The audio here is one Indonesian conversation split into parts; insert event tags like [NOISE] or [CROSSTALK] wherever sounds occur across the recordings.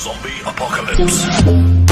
Zombie apocalypse.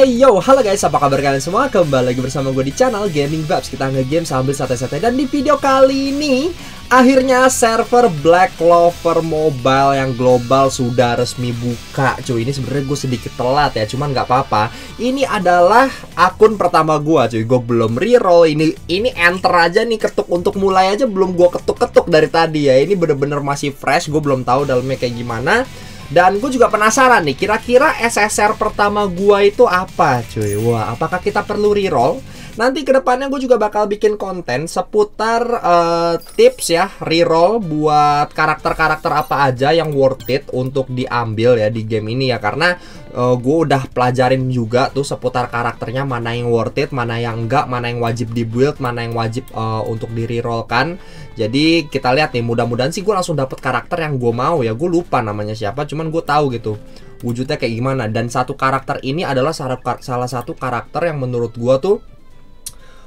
Hey yo, halo guys, apa kabar kalian semua? Kembali lagi bersama gue di channel Gaming Babs. Kita nge-game sambil santai-santai. Dan di video kali ini Akhirnya server Black Clover Mobile yang global sudah resmi buka. Cuy, ini sebenarnya gue sedikit telat ya Cuman nggak apa-apa. Ini adalah akun pertama gue cuy. Gue belum reroll. Ini ini enter aja nih ketuk untuk mulai aja. Belum gue ketuk-ketuk dari tadi ya. Ini bener-bener masih fresh. Gue belum tahu dalamnya kayak gimana dan gue juga penasaran nih, kira-kira SSR pertama gua itu apa cuy? Wah, apakah kita perlu reroll? Nanti ke depannya gue juga bakal bikin konten seputar eh, tips ya reroll buat karakter-karakter apa aja yang worth it untuk diambil ya di game ini ya karena eh, gue udah pelajarin juga tuh seputar karakternya mana yang worth it, mana yang enggak, mana yang wajib di build, mana yang wajib eh, untuk di rerollkan. Jadi kita lihat nih, mudah-mudahan sih gue langsung dapet karakter yang gue mau ya. Gue lupa namanya siapa, cuman gue tahu gitu wujudnya kayak gimana. Dan satu karakter ini adalah salah satu karakter yang menurut gue tuh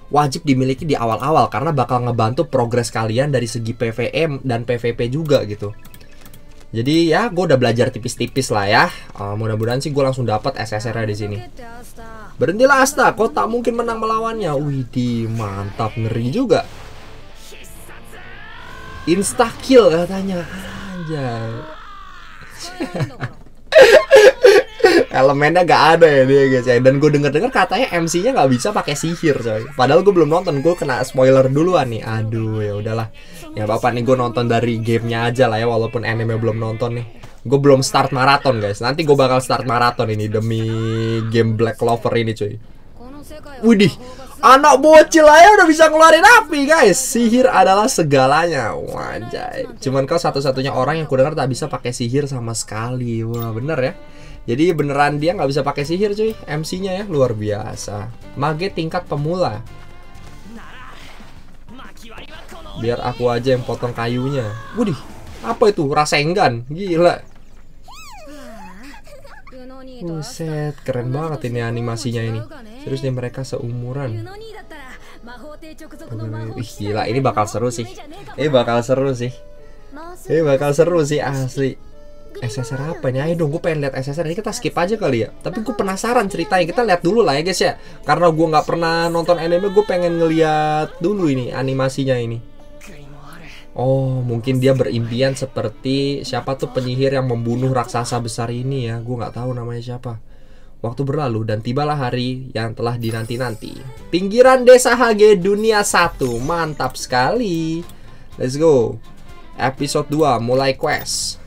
wajib dimiliki di awal-awal karena bakal ngebantu progres kalian dari segi PVM dan PVP juga gitu. Jadi ya, gue udah belajar tipis-tipis lah ya. Uh, mudah-mudahan sih gue langsung dapat SSR di sini. Berhentilah Asta, kau tak mungkin menang melawannya. Widih, mantap ngeri juga. Insta kill katanya. Anjay. [LAUGHS] elemennya gak ada ya dia guys ya dan gue denger denger katanya MC-nya nggak bisa pakai sihir coy padahal gue belum nonton gue kena spoiler duluan nih aduh ya udahlah ya bapak nih gue nonton dari gamenya aja lah ya walaupun anime belum nonton nih gue belum start maraton guys nanti gue bakal start maraton ini demi game Black Clover ini cuy Widih, anak bocil aja udah bisa ngeluarin api guys. Sihir adalah segalanya, wajay. Cuman kau satu-satunya orang yang kudengar tak bisa pakai sihir sama sekali. Wah bener ya. Jadi beneran dia nggak bisa pakai sihir cuy. MC-nya ya luar biasa. Mage tingkat pemula. Biar aku aja yang potong kayunya. Widih, apa itu? Rasengan, gila. Buset, keren banget ini animasinya ini. Serius nih mereka seumuran. Ih gila, ini bakal seru sih. Ini bakal seru sih. Ini bakal seru sih asli. SSR apa nih? Ayo dong, gue pengen lihat SSR ini kita skip aja kali ya. Tapi gue penasaran ceritanya. Kita lihat dulu lah ya guys ya. Karena gue nggak pernah nonton anime, gue pengen ngeliat dulu ini animasinya ini. Oh, mungkin dia berimpian seperti siapa tuh penyihir yang membunuh raksasa besar ini ya. Gue nggak tahu namanya siapa. Waktu berlalu dan tibalah hari yang telah dinanti-nanti. Pinggiran desa HG dunia 1. Mantap sekali. Let's go. Episode 2 mulai quest.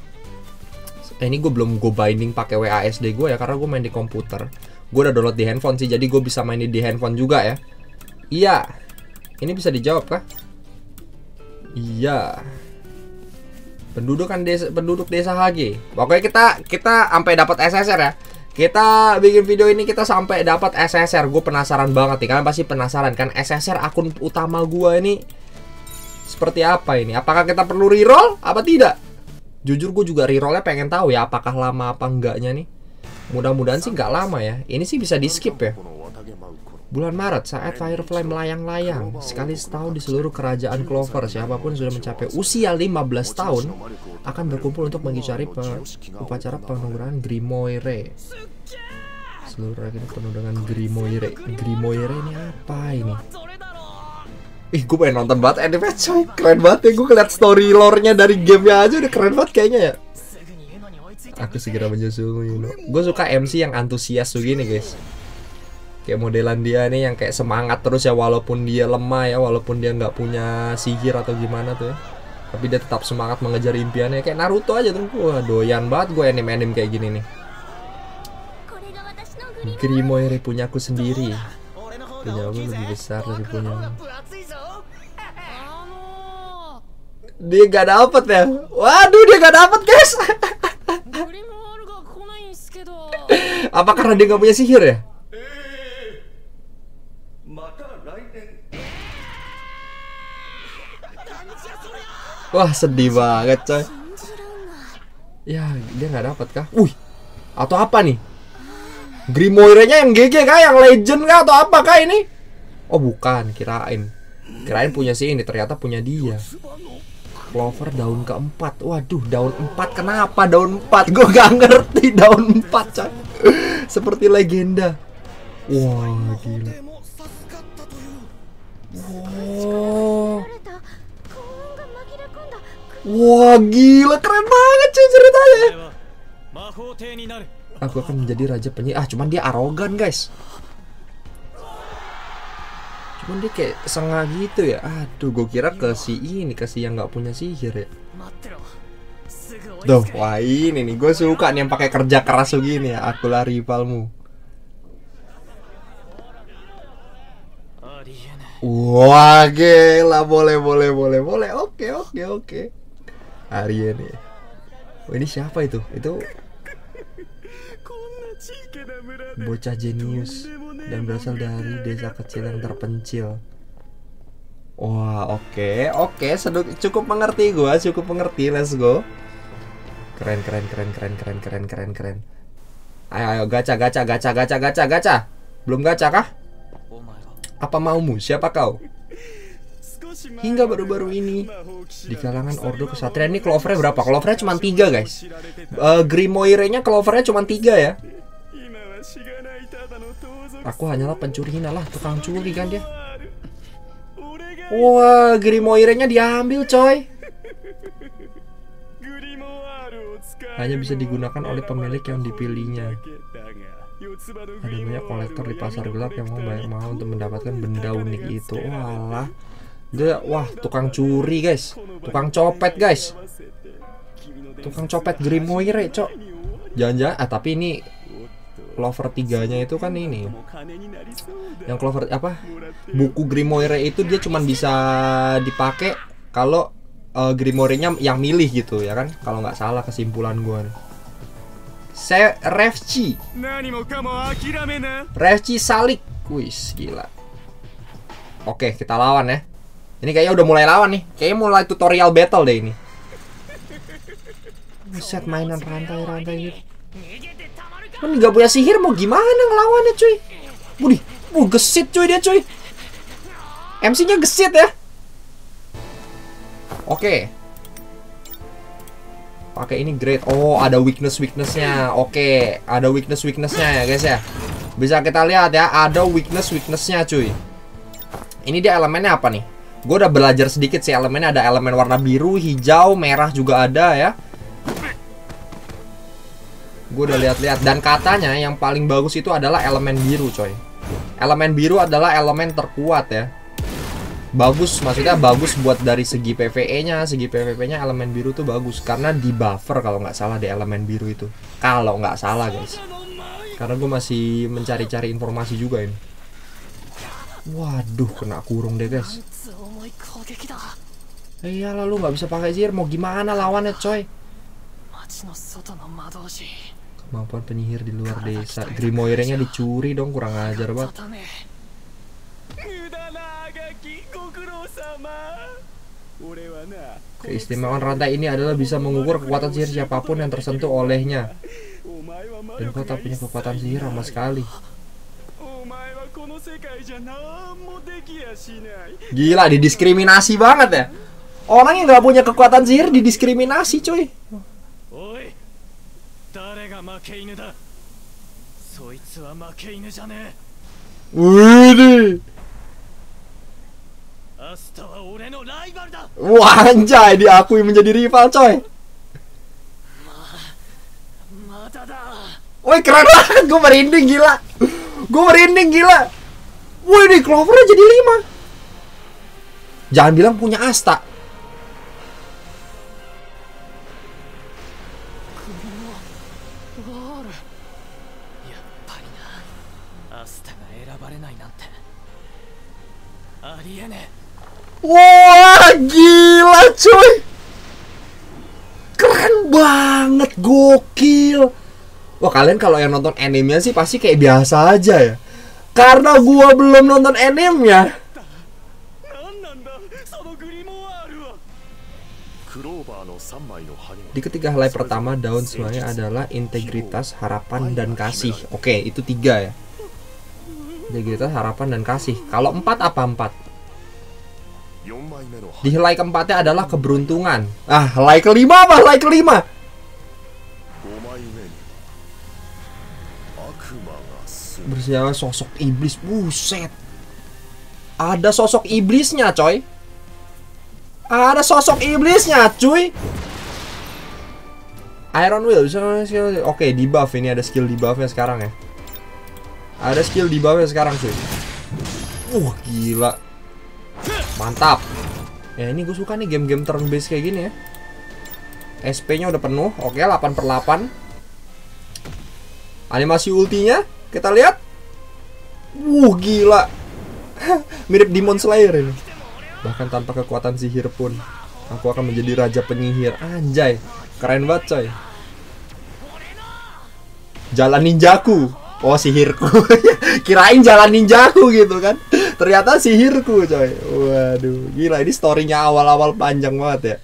Eh, ini gue belum gue binding pakai WASD gue ya karena gue main di komputer. Gue udah download di handphone sih, jadi gue bisa main di handphone juga ya. Iya. Ini bisa dijawab kah? Iya. Penduduk kan desa penduduk desa HG. Pokoknya kita kita sampai dapat SSR ya. Kita bikin video ini kita sampai dapat SSR. Gue penasaran banget nih. Kalian pasti penasaran kan SSR akun utama gue ini seperti apa ini? Apakah kita perlu reroll apa tidak? Jujur gue juga rerollnya pengen tahu ya apakah lama apa enggaknya nih. Mudah-mudahan sih nggak lama ya. Ini sih bisa di skip ya. Bulan Maret saat Firefly melayang-layang sekali setahun di seluruh kerajaan Clover siapa pun sudah mencapai usia 15 tahun akan berkumpul untuk mengicari pe upacara penunggangan Grimoire. Seluruh rakyat penuh dengan Grimoire. Grimoire ini apa ini? Ih, gue pengen nonton banget anime coy. Keren banget ya gue ngeliat story lore-nya dari gamenya aja udah keren banget kayaknya ya. Aku segera menyusul you know. Gue suka MC yang antusias begini guys. Kayak modelan dia nih yang kayak semangat terus ya walaupun dia lemah ya walaupun dia nggak punya sihir atau gimana tuh ya. Tapi dia tetap semangat mengejar impiannya. Kayak Naruto aja tuh. Wah doyan banget gue anime-anime kayak gini nih. Grimoire punya aku sendiri. Punya aku lebih besar dari punya dia gak dapet ya? Waduh dia gak dapet guys. [LAUGHS] Apa karena dia gak punya sihir ya? Wah sedih banget coy. Ya dia nggak dapat kah? Wih Atau apa nih? Grimoire nya yang GG kah? Yang legend kah? Atau apa kah ini? Oh bukan kirain. Kirain punya si ini, ternyata punya dia. Clover daun keempat. Waduh, daun empat. Kenapa daun empat? Gue gak ngerti daun empat, cah, Seperti legenda. Wah, gila. Wah, gila. Keren banget, cuy ceritanya. Aku akan menjadi raja penyihir. Ah, cuman dia arogan, guys cuman dia kayak sengah gitu ya. Aduh gue kira ke si ini ke si yang nggak punya sihir ya. Duh, wah ini nih gue suka nih yang pakai kerja keras begini ya. aku Akulah rivalmu. Wah gila. Boleh boleh boleh boleh. Oke oke oke. Arya nih oh, ini siapa itu? Itu bocah jenius dan berasal dari desa kecil yang terpencil. Wah, oke, okay, oke, okay, cukup mengerti gue, cukup mengerti. Let's go. Keren, keren, keren, keren, keren, keren, keren, keren. Ayo, ayo, gacha, gacha, gacha, gacha, gacha, gacha. Belum gacha kah? Apa maumu? Siapa kau? Hingga baru-baru ini di kalangan Ordo Kesatria ini Clovernya berapa? Clovernya cuma tiga guys. Uh, Grimoire-nya Clovernya cuma tiga ya. Aku hanyalah pencuri hinalah, tukang curi kan dia. Wah, Grimoire-nya diambil, coy. Hanya bisa digunakan oleh pemilik yang dipilihnya. Ada banyak kolektor di pasar gelap yang mau bayar mahal untuk mendapatkan benda unik itu. Walah. Dia, wah, tukang curi, guys. Tukang copet, guys. Tukang copet Grimoire, cok. Jangan-jangan, ah tapi ini Clover 3-nya itu kan ini. Yang Clover apa? Buku Grimoire itu dia cuman bisa dipakai kalau uh, Grimoire-nya yang milih gitu ya kan? Kalau nggak salah kesimpulan gue. nih. Se Refci. Refci Salik. Wis, gila. Oke, kita lawan ya. Ini kayaknya udah mulai lawan nih. Kayaknya mulai tutorial battle deh ini. Buset mainan rantai-rantai ini. Kan nggak punya sihir mau gimana ngelawannya cuy? Budi, uh gesit cuy dia cuy. MC-nya gesit ya. Oke. Pakai ini great. Oh, ada weakness weaknessnya. Oke, ada weakness weaknessnya ya guys ya. Bisa kita lihat ya, ada weakness weaknessnya cuy. Ini dia elemennya apa nih? Gue udah belajar sedikit sih elemennya ada elemen warna biru, hijau, merah juga ada ya Gue udah lihat-lihat dan katanya yang paling bagus itu adalah elemen biru coy. Elemen biru adalah elemen terkuat ya. Bagus, maksudnya bagus buat dari segi PVE-nya, segi PVP-nya elemen biru tuh bagus karena di buffer kalau nggak salah di elemen biru itu. Kalau nggak salah guys. Karena gue masih mencari-cari informasi juga ini. Waduh, kena kurung deh guys. 重い攻撃だ Iya lalu nggak bisa pakai sihir, mau gimana lawannya coy? 街の外の魔導士 kemampuan penyihir di luar desa. grimoire-nya dicuri dong kurang ajar banget. Keistimewaan rantai ini adalah bisa mengukur kekuatan sihir siapa pun yang tersentuh olehnya. Dan kau tak punya kekuatan sihir sama sekali. Gila didiskriminasi banget ya. Orang yang gak punya kekuatan sihir didiskriminasi cuy. おい誰が負け犬だそいつは負け犬じゃね Wih, えアスタは俺のライバルだ wah anjay diakui menjadi rival coy. まだだ Woi keren banget, gue merinding gila. Gue merinding gila. Woi nih Clover jadi lima. Jangan bilang punya Asta. ワールやっぱりなアスタが選ばれないなんてありえね Wah gila coy. Keren banget, gokil. Wah kalian kalau yang nonton animenya sih pasti kayak biasa aja ya. Karena gua belum nonton animenya. Di ketiga helai pertama daun semuanya adalah integritas, harapan, dan kasih. Oke, itu tiga ya. Integritas, harapan, dan kasih. Kalau empat apa empat? Di helai keempatnya adalah keberuntungan. Ah, helai kelima apa? Helai kelima? Bersiaga sosok iblis, buset. Ada sosok iblisnya, coy. Ada sosok iblisnya, cuy. Iron Will bisa skill. Oke, di buff ini ada skill di buffnya sekarang ya. Ada skill di buffnya sekarang, cuy. Uh, gila. Mantap. Ya ini gue suka nih game-game turn based kayak gini ya. SP-nya udah penuh. Oke, 8 per 8. Animasi ultinya kita lihat. Wuh, gila. [LAUGHS] Mirip Demon Slayer ini. Bahkan tanpa kekuatan sihir pun, aku akan menjadi raja penyihir. Anjay, keren banget coy. Jalan ninjaku. Oh, sihirku. [LAUGHS] Kirain jalan ninjaku gitu kan. Ternyata sihirku coy. Waduh, gila ini storynya awal-awal panjang banget ya.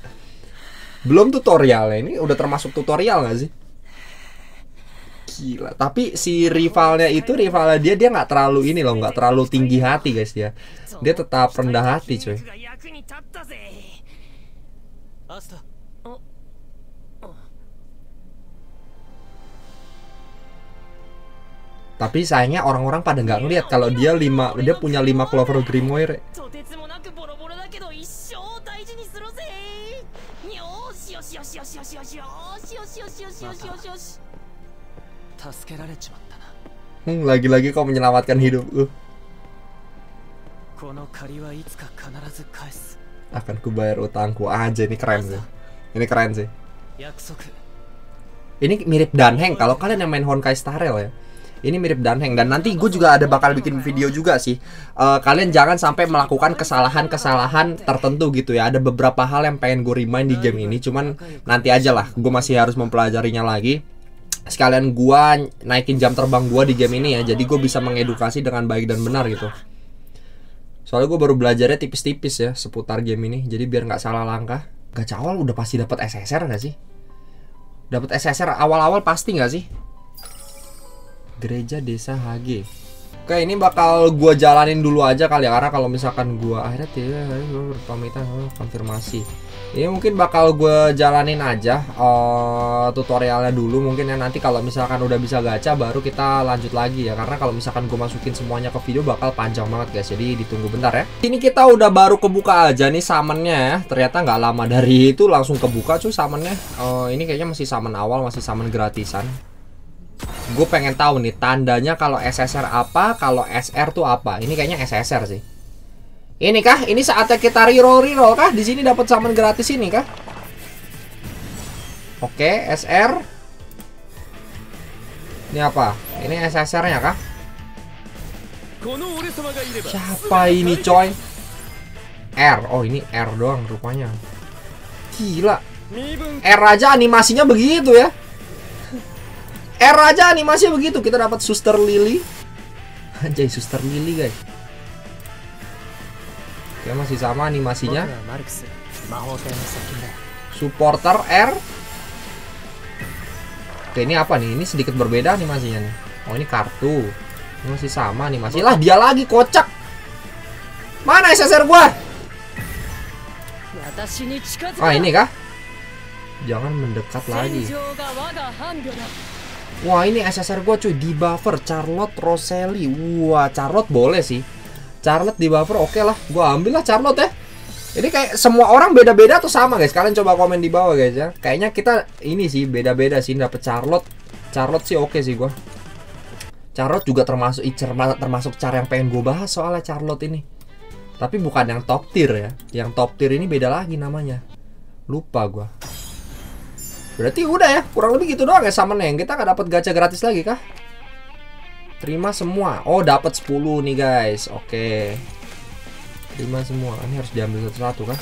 Belum tutorialnya ini udah termasuk tutorial nggak sih? Gila. Tapi si rivalnya itu rivalnya dia dia nggak terlalu ini loh, nggak terlalu tinggi hati guys dia. Dia tetap rendah hati cuy. Tapi sayangnya orang-orang pada nggak ngeliat kalau dia lima dia punya lima clover grimoire. Mantap. Lagi-lagi kau menyelamatkan hidupku. Akan kubayar utangku aja ini keren sih. Ini keren sih. Ini mirip Danheng kalau kalian yang main Honkai Star Rail ya. Ini mirip Danheng dan nanti gue juga ada bakal bikin video juga sih. Uh, kalian jangan sampai melakukan kesalahan-kesalahan tertentu gitu ya. Ada beberapa hal yang pengen gue remind di game ini, cuman nanti aja lah. Gue masih harus mempelajarinya lagi Sekalian gua naikin jam terbang gua di game ini ya. Jadi gue bisa mengedukasi dengan baik dan benar gitu. Soalnya gue baru belajarnya tipis-tipis ya seputar game ini. Jadi biar nggak salah langkah. Gacha awal udah pasti dapat SSR nggak sih? Dapat SSR awal-awal pasti nggak sih? Gereja Desa HG. Oke, ini bakal gua jalanin dulu aja kali ya karena kalau misalkan gua akhirnya tidak pamitan konfirmasi. Ini mungkin bakal gue jalanin aja eh, tutorialnya dulu. Mungkin ya nanti kalau misalkan udah bisa gacha baru kita lanjut lagi ya. Karena kalau misalkan gue masukin semuanya ke video bakal panjang banget guys. Jadi ditunggu bentar ya. Ini kita udah baru kebuka aja nih summonnya ya. Ternyata nggak lama dari itu langsung kebuka cuy summonnya. Eh, ini kayaknya masih summon awal masih summon gratisan. Gue pengen tahu nih tandanya kalau SSR apa kalau SR tuh apa? Ini kayaknya SSR sih ini kah? Ini saatnya kita reroll reroll kah? Di sini dapat summon gratis ini kah? Oke, SR. Ini apa? Ini SSR-nya kah? Siapa ini coy? R. Oh, ini R doang rupanya. Gila. R aja animasinya begitu ya. [LAUGHS] R aja animasinya begitu. Kita dapat Suster Lily. [LAUGHS] Anjay, Suster Lily, guys. Oke, masih sama animasinya. Supporter R. Oke, ini apa nih? Ini sedikit berbeda animasinya nih. Oh, ini kartu. Ini masih sama nih masih Lah, dia lagi kocak. Mana SSR gua? Ah, ini kah? Jangan mendekat lagi. Wah, ini SSR gua cuy di buffer Charlotte Roselli. Wah, Charlotte boleh sih. Charlotte di buffer oke lah Gue ambil lah Charlotte ya. Ini kayak semua orang beda-beda atau sama guys. Kalian coba komen di bawah guys ya. Kayaknya kita ini sih beda-beda sih dapet Charlotte. Charlotte sih oke sih gue Charlotte juga termasuk termasuk cara yang pengen gue bahas soalnya Charlotte ini. Tapi bukan yang top tier ya. Yang top tier ini beda lagi namanya. Lupa gue Berarti udah ya, kurang lebih gitu doang ya sama yang kita nggak dapat gacha gratis lagi kah? Terima semua. Oh, dapat 10 nih guys. Oke. Terima semua. Ini harus diambil satu-satu kah?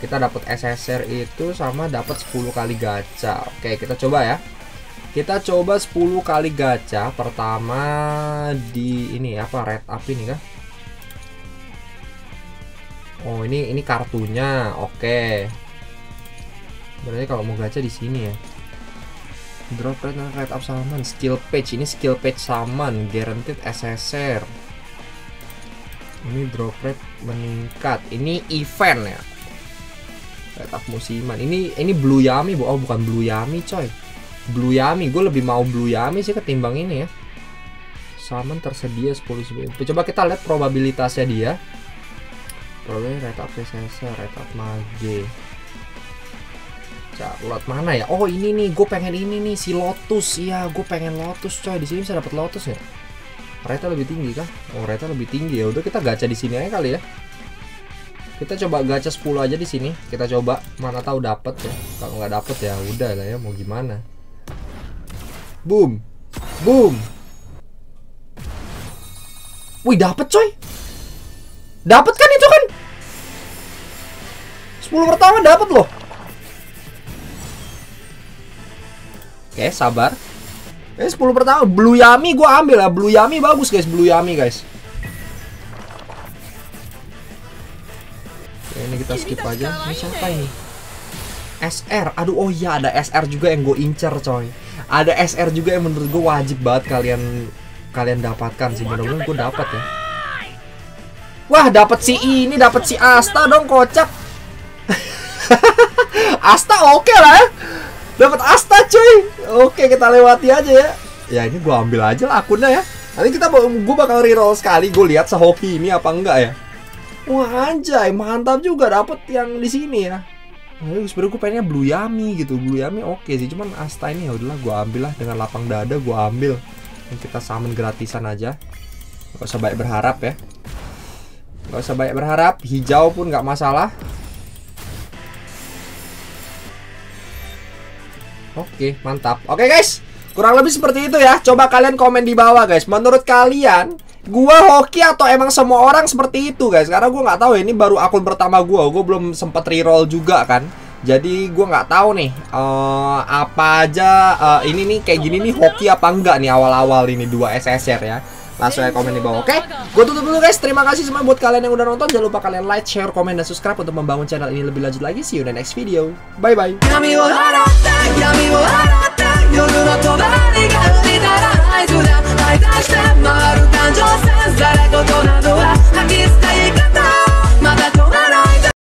Kita dapat SSR itu sama dapat 10 kali gacha. Oke, kita coba ya. Kita coba 10 kali gacha. Pertama di ini apa red up ini kah? Oh, ini ini kartunya. Oke. Berarti kalau mau gacha di sini ya. Drop rate and rate up summon, skill page ini skill page summon, guaranteed SSR. Ini drop rate meningkat. Ini event ya. Retap musiman. Ini ini Blue Yami, Bu. oh bukan Blue Yami, coy. Blue Yami, gue lebih mau Blue Yami sih ketimbang ini ya. Summon tersedia 10 9. Coba kita lihat probabilitasnya dia. Probabilitas retap PSS, retap mage. Charlotte mana ya? Oh ini nih, gue pengen ini nih si Lotus. Iya, gue pengen Lotus coy. Di sini bisa dapat Lotus ya. Reta lebih tinggi kah? Oh, Reta lebih tinggi ya. Udah kita gacha di sini aja kali ya. Kita coba gacha 10 aja di sini. Kita coba mana tahu dapat ya. Kalau nggak dapet ya udah lah ya mau gimana. Boom. Boom. Wih, dapet coy. Dapat kan itu kan? 10 pertama dapat loh. Oke, sabar. Eh 10 pertama Blue Yami gue ambil ya. Blue Yami bagus guys, Blue Yami guys. Oke, ini kita skip aja. Ini siapa ini? SR. Aduh, oh iya ada SR juga yang gue incer coy. Ada SR juga yang menurut gue wajib banget kalian kalian dapatkan sih. Mudah-mudahan gue dapat ya. Wah, dapat si ini, dapat si Asta dong kocak. [LAUGHS] Asta oke okay lah ya. Dapat Asta cuy. Oke, kita lewati aja ya. Ya ini gua ambil aja lah akunnya ya. Nanti kita gua bakal reroll sekali gue lihat sehoki ini apa enggak ya. Wah anjay, mantap juga dapet yang di sini ya. Nah, sebenarnya gue pengennya Blue Yami gitu. Blue Yami oke sih, cuman Asta ini ya udahlah gua ambil lah dengan lapang dada gua ambil. Yang kita summon gratisan aja. Gak usah banyak berharap ya. Gak usah banyak berharap, hijau pun nggak masalah. Oke, mantap. Oke guys, kurang lebih seperti itu ya. Coba kalian komen di bawah guys. Menurut kalian, gua hoki atau emang semua orang seperti itu guys? Karena gua nggak tahu ini baru akun pertama gua. Gua belum sempat reroll juga kan. Jadi gua nggak tahu nih uh, apa aja uh, ini nih kayak gini nih hoki apa enggak nih awal-awal ini dua SSR ya langsung aja komen di bawah oke? Okay? gue tutup dulu guys. Terima kasih semua buat kalian yang udah nonton. Jangan lupa kalian like share komen dan subscribe untuk membangun channel ini lebih lanjut lagi. See you in the next video. Bye bye